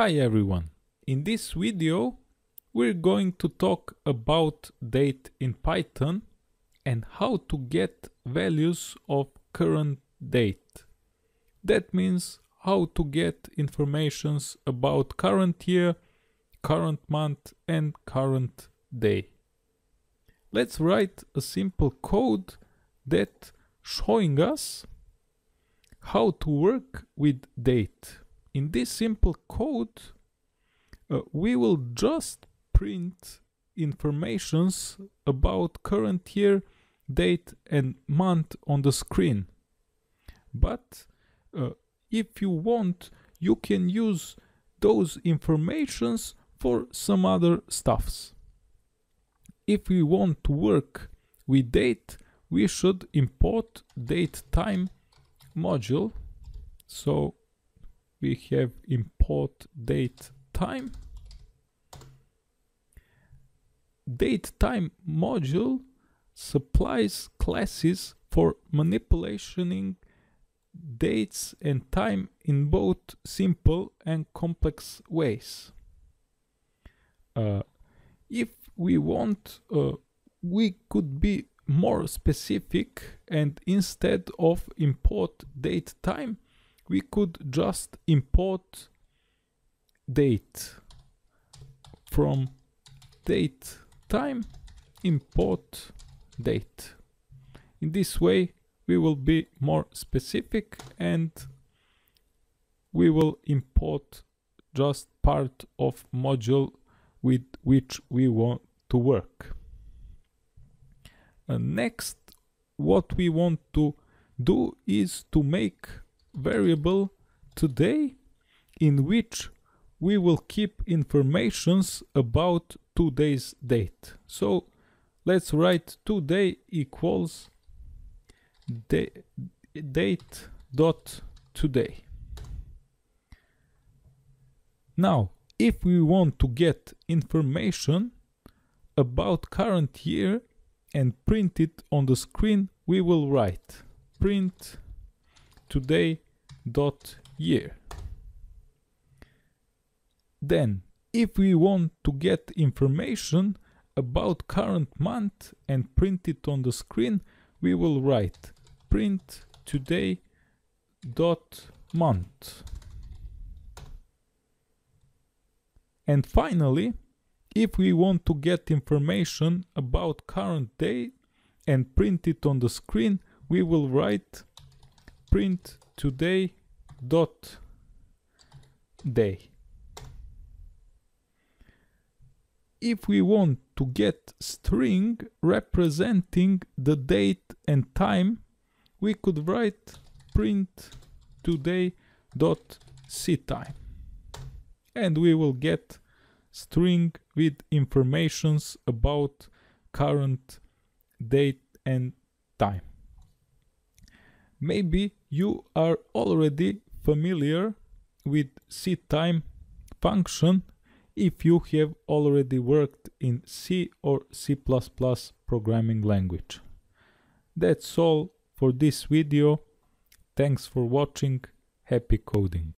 Hi everyone. In this video we're going to talk about date in Python and how to get values of current date. That means how to get informations about current year, current month and current day. Let's write a simple code that showing us how to work with date in this simple code uh, we will just print informations about current year date and month on the screen. But uh, if you want you can use those informations for some other stuffs. If we want to work with date we should import datetime module. So we have import date time. Datetime module supplies classes for manipulating dates and time in both simple and complex ways. Uh, if we want uh, we could be more specific and instead of import datetime we could just import date from date time import date. In this way we will be more specific and we will import just part of module with which we want to work. Uh, next what we want to do is to make variable today in which we will keep informations about today's date. So let's write today equals da date dot today. Now, if we want to get information about current year and print it on the screen, we will write print today dot year then if we want to get information about current month and print it on the screen we will write print today dot month. And finally if we want to get information about current day and print it on the screen we will write print today dot day. If we want to get string representing the date and time we could write print today dot ctime. And we will get string with informations about current date and time. Maybe you are already familiar with ctime function if you have already worked in C or C++ programming language. That's all for this video. Thanks for watching. Happy coding.